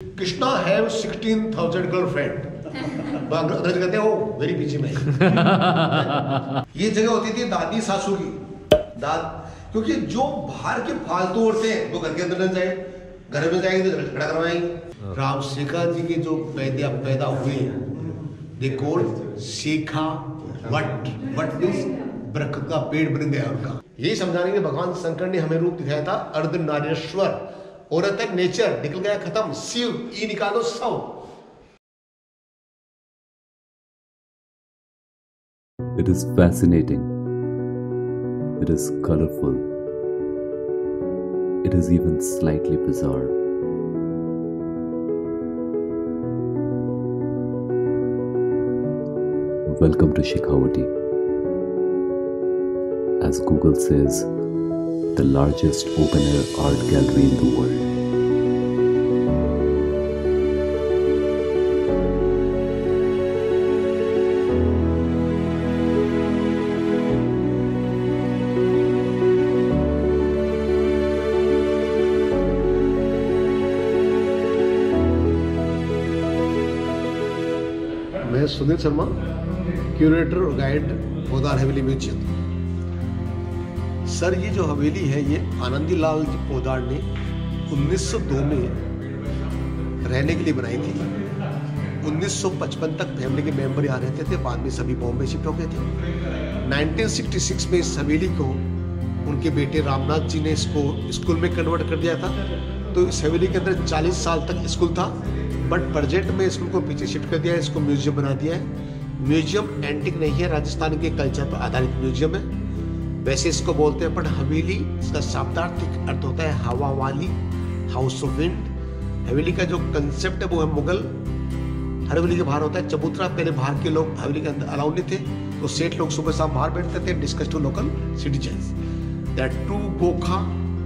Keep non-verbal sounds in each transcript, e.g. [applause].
Krishna have sixteen thousand girlfriend अंग्रेज़ कहते हैं वो वेरी बिज़ी में ये जगह होती थी दादी सासू की। दाद क्योंकि जो बाहर के फालतू औरतें हैं वो घर के अंदर न जाए घर में जाएँगे तो झगड़ा करवाएँगे। राम शेखा जी के जो पैदा पैदा हुए दे कोल शेखा वट वट मीन्स बरकत का पेड़ बन गया उनका। यही समझाने के भगवान शंकर ने हमें रूप दिखाया था अर्ध नारेश्वर औरत है नेचर निकल गया खत्म शिव ई निकालो सौ It is fascinating. It is colorful. It is even slightly bizarre. Welcome to Shekhawati. As Google says, the largest open air art gallery in the world. Sunil Sharma curator और guide Podar Haveli museum sir, ये जो हवेली है, ये आनंदी लाल जी पोदार ने 1902 में रहने के लिए बनाई थी। 1955 तक फैमिली के मेंबर यहाँ रहते थे, बाद में सभी बॉम्बे शिफ्ट हो गए थे। 1966 में इस हवेली को उनके बेटे रामनाथ जी ने इसको स्कूल में कन्वर्ट कर दिया था। तो इस हवेली के अंदर 40 साल तक स्कूल था, बट प्रेजेंट में स्कूल को पीछे शिफ्ट कर दिया है, इसको म्यूज़ियम बना दिया है। म्यूज़ियम एंटिक नहीं है, राजस्थान के कल्चर पर आधारित म्यूज़ियम है। वैसे इसको बोलते हैं बट हवेली इसका शाब्दार्थिक अर्थ होता है हवा वाली हाउस ऑफ़ विंड हवेली का जो कंसेप्ट है वो है मुगल। हर हवेली के बाहर होता है चबूतरा। पहले बाहर के लोग हवेली के अंदर अलाउ नहीं थे तो सेठ लोग सुबह शाम बाहर बैठते थे discuss to local citizens that to गोखा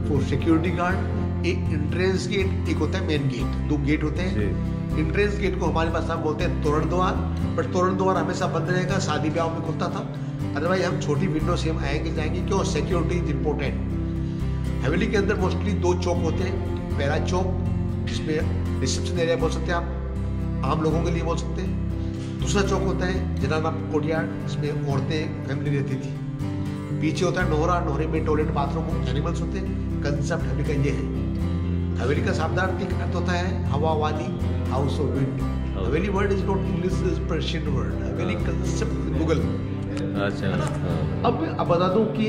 फॉर सिक्योरिटी गार्ड एक एंट्रेंस गेट एक होता है मेन गेट दो गेट होते हैं। एंट्रेंस गेट को हमारे पास हम बोलते हैं तोरण द्वार बट तोरण द्वार हमेशा बंद रहेगा शादी ब्याह में खुलता था। अदरवाइज़ हम छोटी विंडो से हम आएँगे जाएँगे क्यों सिक्योरिटी इज़ इम्पोर्टेंट हवेली के अंदर मोस्टली दो चौक होते हैं पहला चौक जिसमें रिसेप्शन एरिया बोल सकते हैं आप आम लोगों के लिए बोल सकते हैं। दूसरा चौक होता है जनाना कोटियार जिसमें औरतें फैमिली रहती थी। पीछे होता है नोहरा नोहरे में टॉयलेट बाथरूम एनिमल्स होते हैं। कंसेप्ट हवेली का ये है। हवेली का शाब्दार्थिक अर्थ होता है हवा वाली house of wind haveli word is not English is Persian word haveli concept Google अच्छा। अब अब बता दूँ कि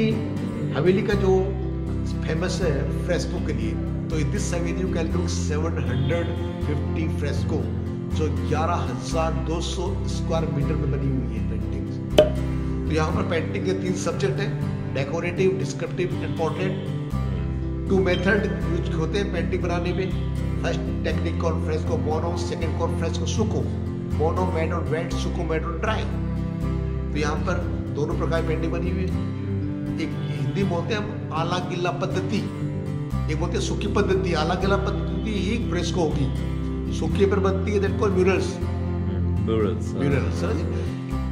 हवेली का जो फ़ेमस है फ्रेस्को के लिए तो this Haveli can look 750 fresco जो 11200 स्क्वायर मीटर में बनी हुई है पेंटिंग्स तो यहाँ पर पेंटिंग के तीन सब्जेक्ट हैं decorative descriptive and portrait two method use होते हैं पेंटिंग बनाने में। फ़र्स्ट टेक्निक और फ्रेस्को मोनो सेकंड और फ्रेस्को सुको मोनो मेड ऑन वेट सुको मेड ऑन ड्राई तो यहाँ पर दोनों प्रकार की पेंटिंग बनी हुई है। एक हिंदी बोलते हैं हम आला गिल्ला पद्धति एक बोलते हैं सूखी पद्धति आला गिल्ला पद्धति ही फ्रेस्को होगी। सूखी पर बनती है that call murals Murals. Murals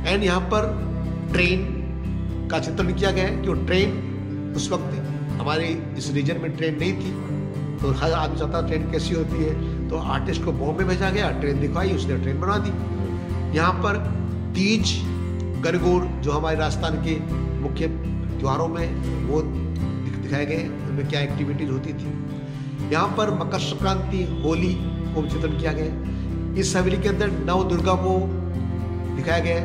and यहाँ पर ट्रेन का चित्रण किया गया है कि वो ट्रेन उस वक्त हमारे इस रीजन में ट्रेन नहीं थी। तो हर आदमी चाहता ट्रेन कैसी होती है। तो आर्टिस्ट को बॉम्बे भेजा गया ट्रेन दिखवाई उसने ट्रेन बना दी। यहाँ पर तीज गरगोर जो हमारे राजस्थान के मुख्य त्योहारों में वो दिखाए गए उनमें क्या एक्टिविटीज़ होती थी। यहाँ पर मकर संक्रांति, होली को चित्रण किया गया। इस हवेली के अंदर नव दुर्गा को दिखाया गया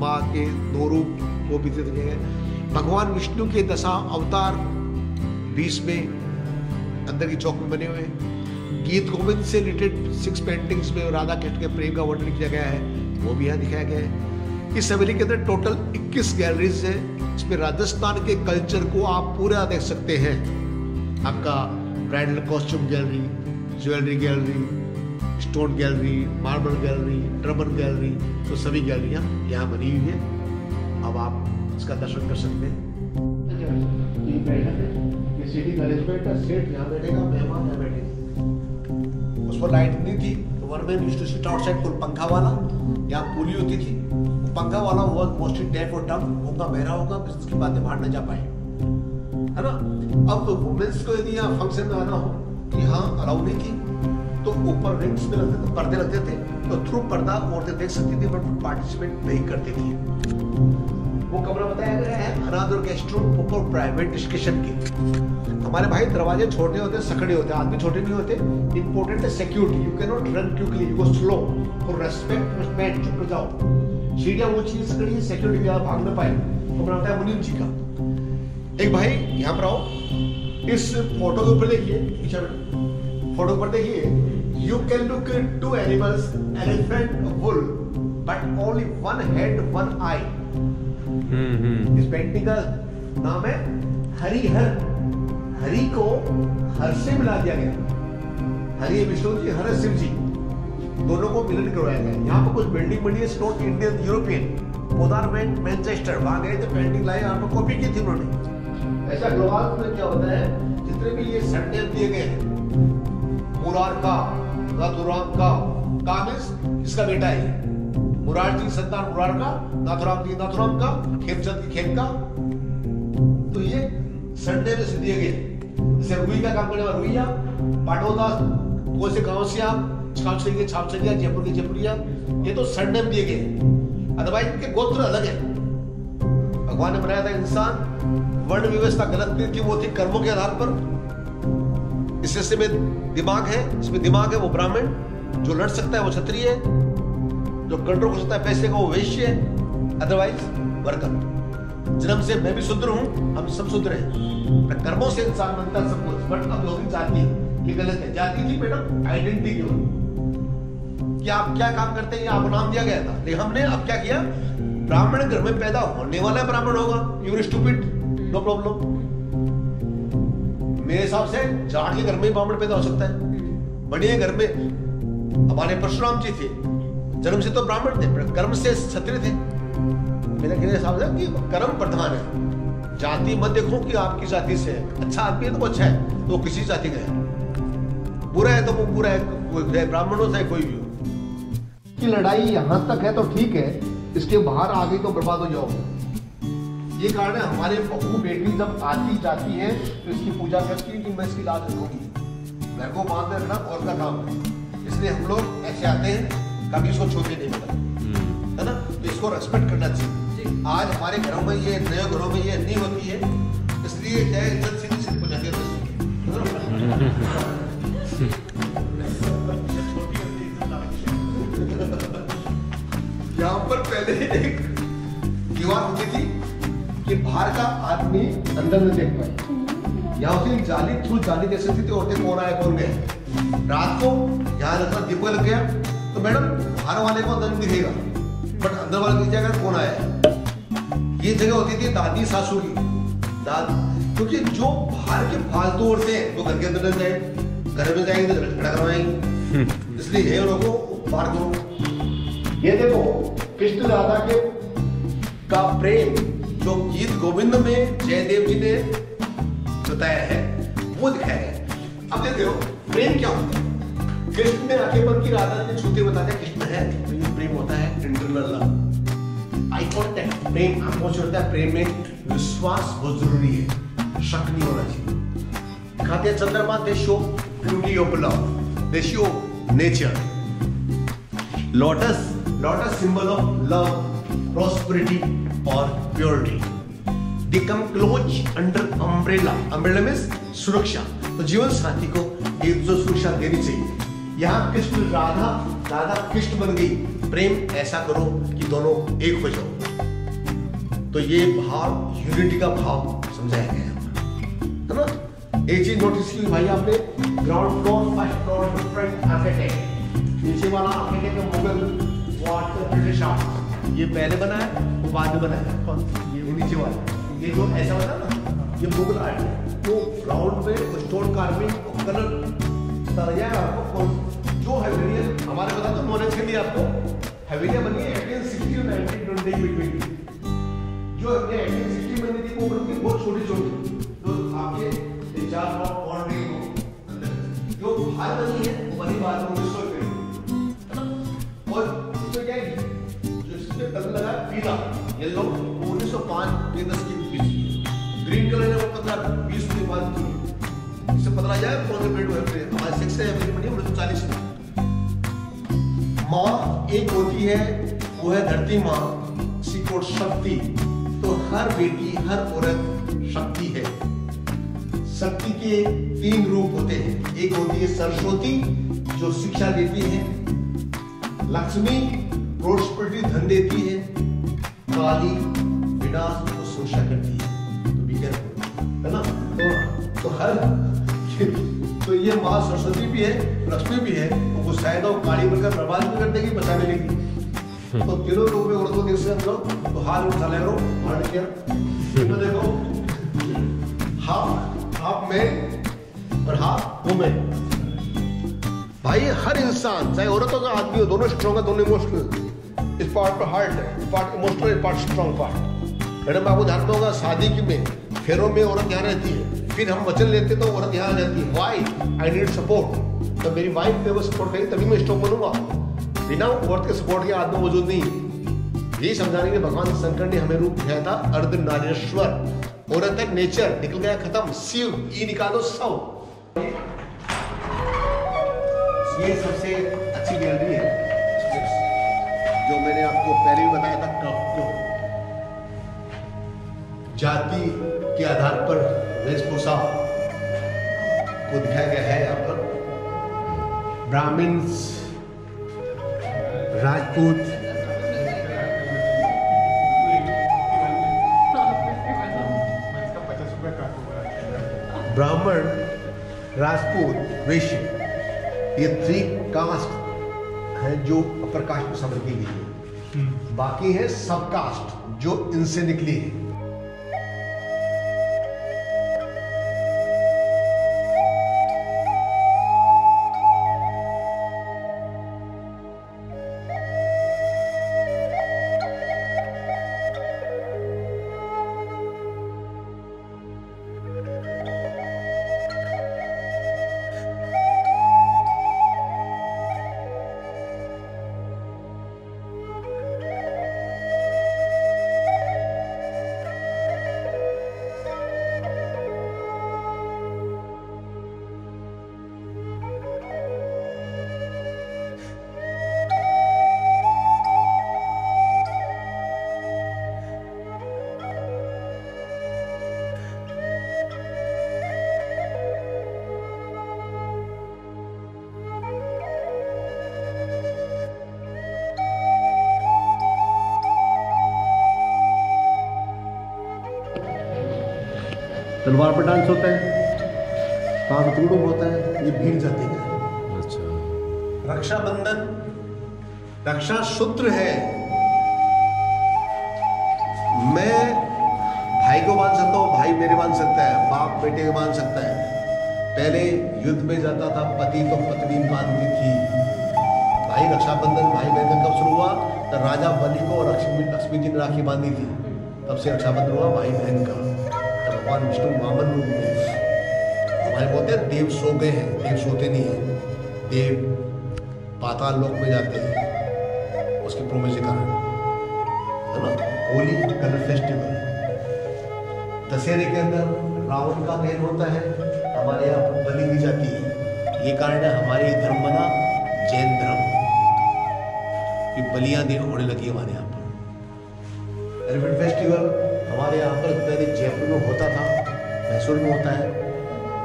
माँ के दो रूप को भी चित्रण किया गया भगवान विष्णु के दशा अवतार बीस में अंदर की चौक में बने हुए हैं। गीत गोविंद से रिलेटेड सिक्स पेंटिंग्स में राधा कृष्ण के प्रेम का वर्णन किया गया है, वो भी यहाँ दिखाया गया है। इस हवेली के अंदर टोटल 21 गैलरीज है। इसमें राजस्थान के कल्चर को आप पूरा देख सकते हैं। आपका bridal costume gallery jewellery gallery stone gallery marble gallery ड्रमन gallery तो सभी गैलरियाँ यहाँ बनी हुई है। अब आप इसका दर्शन कर सकते हैं। सीटिंग अरेंजमेंट है सेट यहाँ बैठेगा मेहमान यहाँ बैठेगा। उस पर लाइट नहीं थी तो one man used to sit outside full पंखा वाला, यहाँ पूरी होती थी। पंखा वाला वो मोस्टली डेफ और डम होगा बहरा होगा बिज़नेस की बातें बाहर न जा पाए। है ना? अब तो वुमेन्स को यदि यहाँ फ़ंक्शन में आना हो, कि हाँ अलाउ नहीं थी तो ऊपर रिंग्स में लगते थे पर्दे लगते थे तो थ्रू पर्दा औरतें देख सकती थी बट पार्टिसिपेट नहीं करती थी। वो कमरा बताया गया है अनादर गेस्ट रूम ऊपर प्राइवेट डिस्कशन के। हमारे भाई दरवाजे छोटे होते हैं सकड़े होते हैं आदमी छोटे नहीं होते इंपॉर्टेंट है security you can not run quickly you go slow for respect respect चुप जाओ। सीढ़ियाँ ऊँची सकड़ी सिक्योरिटी ज़्यादा भाग न पाए कमरा बताया मुनीम जी का। एक भाई यहाँ पर आओ। इस फ़ोटो के ऊपर देखिए पीछे फ़ोटो पर देखिए you can look two animals elephant bull but only one head one eye इस पेंटिंग का नाम है हरिहर। हरि को हर से मिला दिया गया। हरि विष्णु जी हर शिव जी। दोनों को मिलन करवाया गया यहाँ पर कुछ बिल्डिंग बनी है stone Indian European Podar Manchester वहाँ गए थे पेंटिंग लाई, यहाँ पर कॉपी की थी उन्होंने। ऐसा ग्लोबाल में क्या होता है, जितने भी ये संडेम दिए गए हैं, मुरार का नाथुराम का कामिस इसका बेटा है मुरार जी संतान मुरार का नाथुराम जी नाथुराम का, खेमचंद की खेम का। तो ये संडे में से दिए गए। जैसे रुई का काम करने वाला रुईया पाटोदा कौन से गाँव से आप छाछड़ी के छाछड़िया, जयपुर की जयपुरिया, ये तो संडे में दिए गए अदरवाइज़ इनके गोत्र अलग है। भगवान ने बनाया था इंसान, वर्ण व्यवस्था गलत थी, वो थी कर्मों के आधार पर। इस हिस्से में दिमाग है इसमें दिमाग है वो ब्राह्मण, जो लड़ सकता है वो क्षत्रिय है, जो कंट्रोल कर सकता है पैसे का वो वैश्य है। अदरवाइज़ वर्कर जन्म से मैं भी शुद्र हूँ, हम सब शुद्र हैं। कर्मों से इंसान बनता है सब कुछ बट अब लोग जाति ये गलत है। जाति थी मैडम, आइडेंटिटी केवल कि आप क्या काम करते हैं? आपको नाम दिया गया था। लेकिन हमने अब क्या किया? ब्राह्मण घर में पैदा होने वाला ब्राह्मण होगा। यूर स्टूपिड नो प्रॉब्लम मेरे हिसाब से जाट के घर में ब्राह्मण पैदा हो सकता है। बढ़िया घर में। हमारे परशुराम जी थे। जन्म से तो ब्राह्मण थे, पर कर्म से क्षत्रिय थे। मेरे कहने हिसाब से कि कर्म प्रधान है। जाति मत देखो कि आपकी जाति से है। अच्छा आदमी है तो अच्छा है। तो किसी जाति का है। बुरा है तो वो बुरा है। कोई ब्राह्मण हो चाहे कोई भी हो। की लड़ाई यहाँ तक है तो ठीक है इसके बाहर आ गई तो बर्बाद हो जाओगे ये कारण है हमारे बहू बेटी जब आती जाती है तो इसकी पूजा करती है कि मैं इसकी लाज रखूँगी। घर को बाँध रखना और का काम है। इसलिए हम लोग ऐसे आते हैं कभी इसको छोटे नहीं मिला हम्म। है ना? तो इसको रेस्पेक्ट करना चाहिए। आज हमारे घरों में ये नए घरों में ये नहीं होती है इसलिए क्या है इज़्ज़त सीधी सीधी हो। जाती पहले दीवार होती थी कि बाहर का आदमी अंदर नहीं देख पाए यहाँ होती जाली थ्रू जाली सकती थी औरतें कौन आए कौन गए? रात को यहाँ रखना दीपक लग गया तो मैडम बाहर वाले को अंदर दिखेगा बट अंदर वाले दिख जाएगा कौन आया? ये जगह होती थी दादी सासू की दादी क्योंकि जो बाहर के फालतू औरतें हैं वो घर के अंदर जाए घर में जाएँगे तो झगड़ा करवाएँगे। इसलिए ये लोगों को बाहर करो। ये देखो कृष्ण राधा के का प्रेम जो गीत गोविंद में जयदेव जी ने बताया है, वो दिखाया है। अब देखते हो, प्रेम क्या होता है? कृष्ण ने आखेपन की राधा ने छूते बताते कृष्ण है तो प्रेम होता है इंटरनल लव। आई कॉन्टेक्ट प्रेम आपको होता है, प्रेम में विश्वास बहुत ज़रूरी है, शक नहीं होना चाहिए। खाते चंद्रमा, they show beauty of love, they show nature. Lotus lotus symbol of love prosperity, or purity. They come close under umbrella. Umbrella means सुरक्षा तो जीवन साथी को एक जो सुरक्षा देनी चाहिए। यहाँ कृष्ण राधा राधा कृष्ण बन गई। प्रेम ऐसा करो कि दोनों एक हो जाओ। तो ये भाव यूनिटी का भाव समझाया गया है। ना? एक चीज़ नोटिस की भाई आपने ground floor first floor different architect नीचे वाला architect Mughal water British art ये पहले बना है बाद में बना है। कौन ये नीचे वाला। ये जो ऐसा बना ना, ये मुगल आर्ट है। तो राउंड में स्टोन कार्विंग और कलर बताया जाए आपको। कौन जो हेविलियन हमारे बता दो नॉलेज के लिए आपको। हेविलियन बनी है एटीन सिक्सटी और नाइनटीन ट्वेंटी बिटवीन जो एटीन सिक्सटी बनी थी, वो बनी बहुत छोटी छोटी तो आपके चार को जो बाहर बनी है, वो बनी बाद में। कलर लगा पीला। येलो, उन्नीस सौ पाँच दस की ग्रीन कलर है वो पंद्रह, बीस के बाद की। इससे पता जाए कौन से पेड़ हुए हमारे से अवेलेबल बनी उन्नीस सौ चालीस में। माँ, एक होती है, वो है धरती माँ सिकोट शक्ति। तो हर बेटी, हर औरत शक्ति है। शक्ति के तीन रूप होते हैं। एक होती है सरस्वती, जो शिक्षा देती है। लक्ष्मी प्रोस्पेरिटी धन देती है काली विनाश को सुरक्षा करती है। तो बी केयरफुल है ना? तो, तो हर [laughs] तो ये माँ सरस्वती भी है लक्ष्मी भी है तो गुस्साए तो काली बनकर बर्बाद भी कर देगी बचाने लगी। तो तीनों रूप में औरतों से हम लोग? तो हाथ उठा ले रो हार्ड केयर तो देखो हाफ़ हाफ़ में और हाफ़ वुमेन भाई, हर इंसान, चाहे औरत हो या आदमी हो, दोनों स्ट्रॉन्ग है, दोनों इमोशनल इस पार्ट पर हार्ट है पार्ट इमोशनल इस पार्ट स्ट्रॉन्ग पार्ट मैडम आपको में होगा, शादी की में, फेरों में औरत यहाँ रहती है। फिर हम वचन लेते तो औरत यहाँ जाती है। वाई आई नीड सपोर्ट तो मेरी वाइफ ने वो सपोर्ट करी तभी मैं स्ट्रॉन्ग बनूँगा। बिना औरत के सपोर्ट के आदमी मौजूद नहीं। यही समझाने के भगवान शंकर ने हमें रूप दिखाया था अर्ध नारेश्वर औरत है नेचर निकल गया, खत्म। शिव, ई निकालो सौ ये सबसे अच्छी गैलरी है। जो मैंने आपको पहले भी बताया था टॉप को जाति के आधार पर वेशभूषा को दिखाया गया है यहाँ पर। ब्राह्मण्स, राजपूत। ब्राह्मण, राजपूत वैश्य ये थ्री कास्ट है जो अपर कास्ट में समझ की गई है बाकी है सब कास्ट जो इनसे निकली है। तलवार पर डांस होता है कांतुड़ो होता है ये भीड़ जाती है। अच्छा। रक्षाबंधन रक्षा सूत्र है। मैं भाई को बाँध सकता हूँ भाई मेरे बाँध सकता है बाप बेटे को बाँध सकता है। पहले युद्ध में जाता था पति तो पत्नी बांधती थी। भाई रक्षाबंधन भाई बहन का कब शुरू हुआ तो राजा बलि को लक्ष्मी लक्ष्मी जी ने राखी बांधी थी। तब से रक्षाबंधन हुआ भाई बहन का। भगवान विष्णु वामन रूप में। हमारे बोलते हैं, देव सो गए हैं, देव सोते नहीं है। देव पाताल लोक में जाते हैं। उसके प्रोमेश के कारण है। ना? होली कलर फेस्टिवल दशहरे के अंदर रावण का दहन होता है, हमारे यहाँ पर बलि दी जाती है। ये कारण है हमारे धर्म बना जैन धर्म। कि बलियाँ दे होने लगी हमारे यहाँ पर। एलिफेंट फेस्टिवल हमारे यहाँ पर पहले जयपुर में होता था मैसूर में होता है।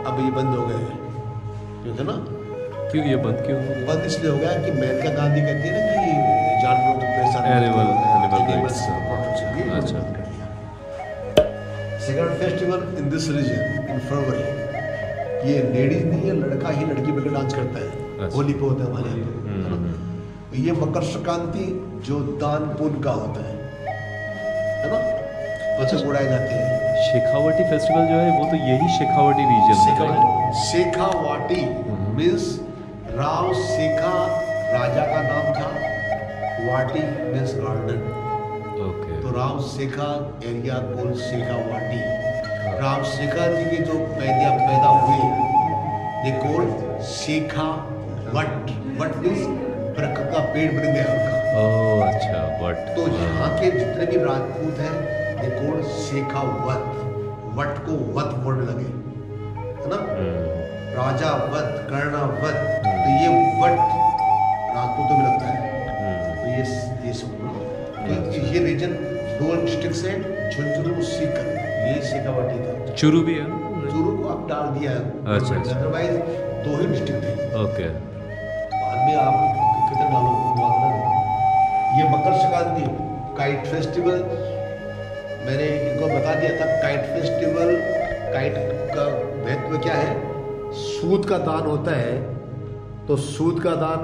अब ये बंद हो गए हैं। क्योंकि ना? क्यों ये बंद क्यों हो गया बंद इसलिए हो गया कि मेनका गांधी कहती है ना कि जानवरों को परेशान ये। अच्छा। Second festival in this region in February ये लेडीज़ नहीं है लड़का ही लड़की बन डांस करता है। अच्छा। होली पे होता है हमारे यहाँ हम्म, ना? ये मकर संक्रांति जो दान पुण्य का होता है। बच्चे उड़ाए जाते हैं। शेखावटी फेस्टिवल जो है वो तो यही शेखावटी रीजन में है। right? शेखा मीन्स राव शेखा राजा का नाम था। वाटी मीन्स गार्डन ओके तो राव शेखा एरिया कोल शेखा वाटी राव शेखा जी के जो पैदा पैदा हुए दे कोल शेखा वट। वट मीन्स बरकत का पेड़ बन गया उनका। ओह अच्छा बट तो यहाँ के जितने भी राजपूत हैं दे शेखा वत वट को वत बोलने लगे है ना? राजा वध कर्णा वध तो ये वट राजपूतों में लगता है। तो ये ये सब तो ये रीजन दो डिस्ट्रिक्ट से झुंझुनू सीकर। ये शेखावाटी था। चुरू भी है? चूरू को अब डाल दिया है। अच्छा, अच्छा। अदरवाइज़ दो ही डिस्ट्रिक्ट थे। ओके। बाद में आप कितने डालो ये मकर संक्रांति काइट फेस्टिवल मैंने इनको बता दिया था काइट फेस्टिवल काइट का महत्व क्या है? सूद का दान होता है तो सूद का दान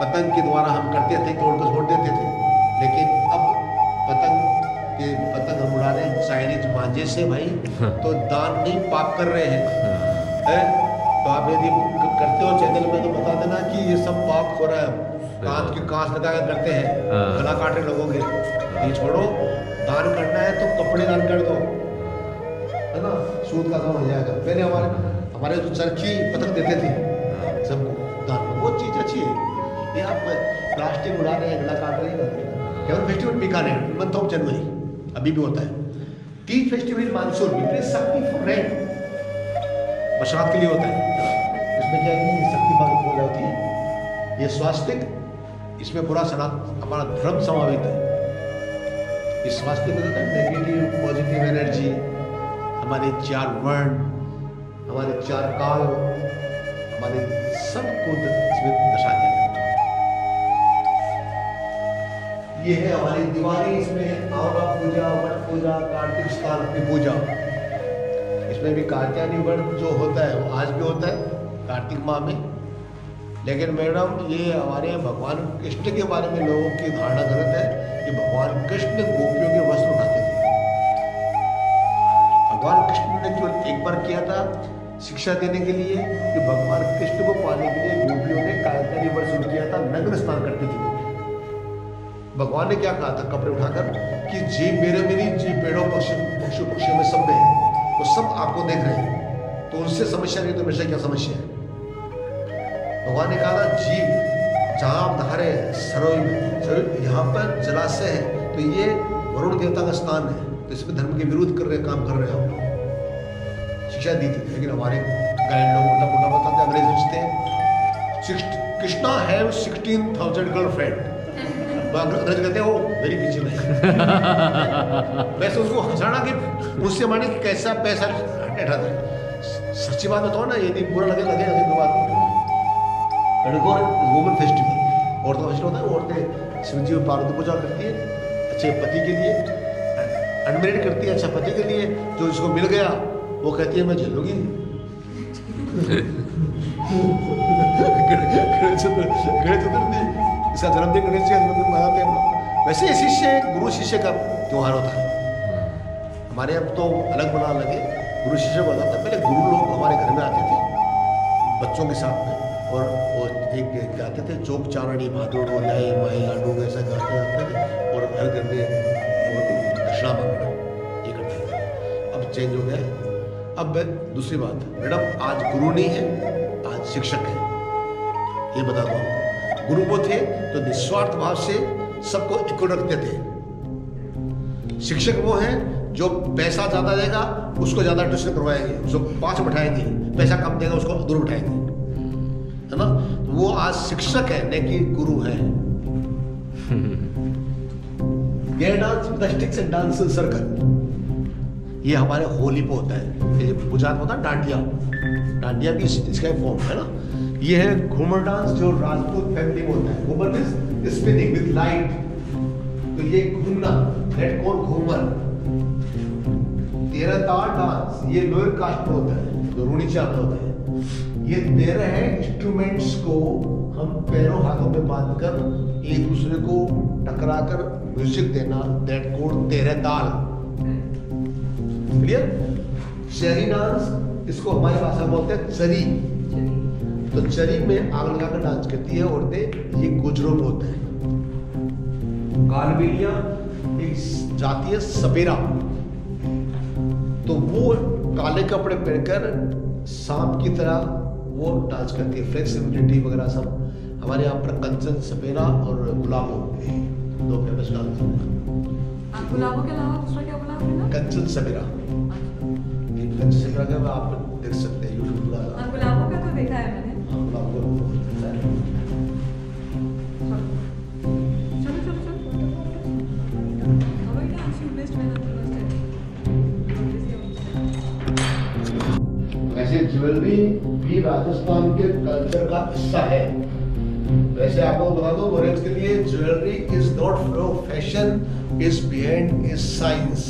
पतंग के द्वारा हम करते थे तोड़ को छोड़ देते थे। लेकिन अब पतंग के पतंग हम उड़ा रहे हैं चाइनीज़ मांझे से भाई। तो दान नहीं पाप कर रहे हैं। हैं? तो आप यदि करते हो चैनल में तो बता देना कि ये सब पाप हो रहा है। कांच के कांच लगा कर करते हैं। हाँ। गला काट रहे लोगों के। ये छोड़ो, दान करना है तो कपड़े दान कर दो। है ना? सूद का काम हो जाएगा। पहले हमारे हमारे जो चरखी पतंग देते थे, सबको दान। वो चीज़ अच्छी है। ये आप प्लास्टिक उड़ा रहे हैं, गला काट रहे हैं केवल festival Bikaner month of January, अभी भी होता है। तीज फेस्टिवल मानसून विपरीत शक्ति रेन बरसात के लिए होता है। इसमें क्या है कि शक्ति मांग पूजा होती है। ये स्वास्थ्य इसमें पूरा सनात हमारा धर्म समावित है। स्वास्तिक में होता है नेगेटिव पॉजिटिव एनर्जी हमारे चार वर्ण, हमारे चार काल, हमारे सबको इसमें दर्शा दिया गया ये है हमारी दिवाली इसमें आवरा पूजा, वट पूजा, कार्तिक स्थान की पूजा। इसमें भी कात्यायनी व्रत जो होता है, वो आज भी होता है, कार्तिक माह में। लेकिन मैडम, ये हमारे भगवान कृष्ण के बारे में लोगों की धारणा गलत है। कि भगवान कृष्ण गोपियों के वस्त्र उठाते थे। भगवान कृष्ण ने केवल एक बार किया था शिक्षा देने के लिए कि भगवान कृष्ण को पाने के लिए गोपियों ने व्रत शुरू किया था, नग्न स्नान करती थी। भगवान ने क्या कहा था कपड़े उठाकर? कि जी मेरे मेरी जी पेड़ों पक्षी पक्षी पक्षियों में सब में है, वो सब आपको देख रहे हैं। तो उनसे समस्या नहीं तो मेरे क्या समस्या है? भगवान ने कहा था जीव नहा रहे सरोई में। यहाँ पर जलाशय है। तो ये वरुण देवता का स्थान है। तो इसमें धर्म के विरुद्ध कर रहे काम कर रहे हैं शिक्षा दी थी, लेकिन हमारे गाइड लोग उल्टा पुल्टा बताते अंग्रेज़ सोचते Krishna have sixteen thousand girlfriend अंग्रेज़ कहते हैं वेरी बिज़ी मैन वैसे उसको हंसाना कि, उससे माने कि कैसा पैसा बैठा था सच्ची बात बताओ ना यदि बुरा लगे लगे लगे बात नहीं लड़कों फेस्टिवल औरतों का होता है, औरतें शिव जी और पार्वती पूजा करती है, अच्छे पति के लिए अनमेरिड करती है अच्छा पति के लिए, जो जिसको मिल गया, वो कहती है, मैं झेलूँगी। इसका जन्मदिन गणेश जी का मनाते हैं वैसे शिष्य, गुरु शिष्य का त्यौहार होता है। हमारे अब तो अलग बना लगे, गुरु शिष्य को था पहले गुरु लोग हमारे घर में आते थे, बच्चों के साथ में। और वो एक गाते थे चौक चारणी, भादुड़ो लाई माई लाडू ऐसा गाते जाते थे और हर घर में दक्षिणा मांगना ये करते थे। अब चेंज हो गया अब दूसरी बात, मैडम, आज गुरु नहीं है, आज शिक्षक है। ये बता दो, गुरु वो थे तो निस्वार्थ भाव से सबको इक्वल रखते थे। शिक्षक वो हैं जो पैसा ज़्यादा देगा, उसको ज़्यादा ट्यूशन करवाएँगे, उसको पास बैठाएँगे पैसा कम देगा, उसको दूर बैठाएँगे है ना तो वो आज शिक्षक है न कि गुरु है। [laughs] ये dance plastics and dance circle ये हमारे होली पे होता है। ये गुजरात में होता है डांडिया। डांडिया भी इसका फॉर्म है ना। ये है घूमर डांस जो राजपूत फैमिली में होता है। Ghoomar means spinning with light तो ये घूमना लेट कौन घूमर। तेरह तार डांस ये लोअर कास्ट में होता है जो रूनी चाप में होता है। ये तेरह इंस्ट्रूमेंट्स को हम पैरों हाथों में बांधकर एक दूसरे को टकराकर म्यूज़िक देना दैट कोड तेरह ताल। क्लियर शहरी डांस, इसको हमारी भाषा बोलते हैं चरी। तो चरी में आग लगाकर डांस करती है औरतें, ये गुजरों में होता है। कालबेलिया एक जाती है सपेरा। तो वो काले कपड़े पहनकर सांप की तरह वो डांस करती है फ्लेक्सिबिलिटी वगैरह सब। हमारे यहाँ पर कंचन सपेरा और गुलाबो दो फ़ेमस डांस हैं के अलावा दूसरा क्या बोला आपने ना? कंचन सपेरा कंचन सपेरा का आप देख सकते हैं यूट्यूब गुलाबों का तो देखा है मैंने। ज्वेलरी भी राजस्थान के कल्चर का हिस्सा है। वैसे आपको बता दो मोरेज के लिए jewellery is not flow fashion is behind is science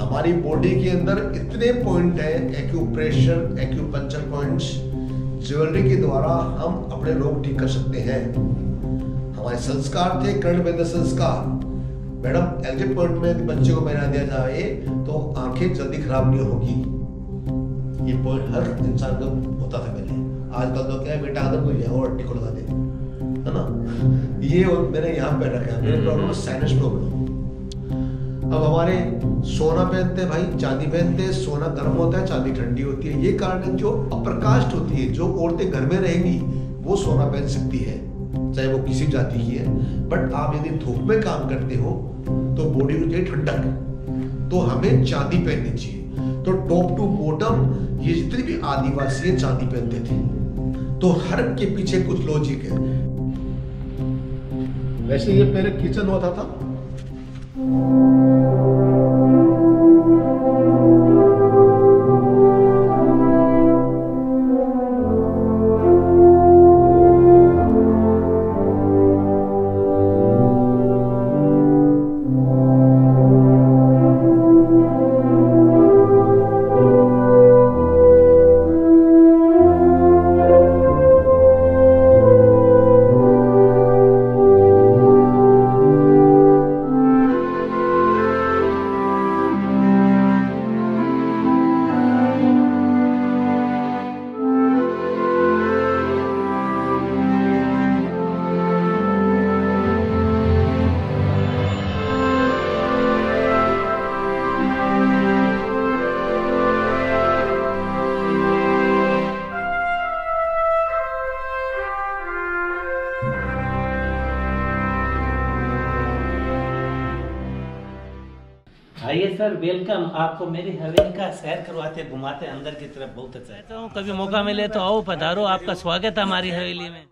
हमारी बॉडी के अंदर इतने पॉइंट है एक्यूप्रेशर एक्यूपंचर पॉइंट्स ज्वेलरी के द्वारा हम अपने रोग ठीक कर सकते हैं। हमारे संस्कार थे कर्णबद्ध संस्कार। मैडम एग्जिट पॉइंट में बच्चे को पहना दिया जाए तो आँखें जल्दी खराब नहीं होगी। ये पॉइंट हर इंसान का होता था पहले। आजकल तो क्या है बेटा अगर कोई यहाँ और टिको लगा दे। है ना? ये और मैंने यहाँ पे रखा है। मेरे प्रॉब्लम साइनस प्रॉब्लम अब हमारे सोना पहनते हैं भाई चांदी पहनते हैं सोना गर्म होता है चांदी ठंडी होती है। ये कारण है जो अप्रकाष्ट होती है जो औरतें घर में रहेंगी वो सोना पहन सकती है चाहे वो किसी जाति की है। बट आप यदि धूप में काम करते हो तो बॉडी को चाहिए ठंडक तो हमें चांदी पहननी चाहिए। तो टॉप टू बॉटम ये जितने भी आदिवासी हैं चांदी पहनते थे। तो हर के पीछे कुछ लॉजिक है। वैसे ये पहले किचन होता था आइए वेलकम आपको मेरी हवेली का सैर करवाते, घुमाते, अंदर की तरफ़ बहुत अच्छा है तो कभी मौका मिले तो आओ, पधारो, आपका स्वागत है हमारी हवेली में।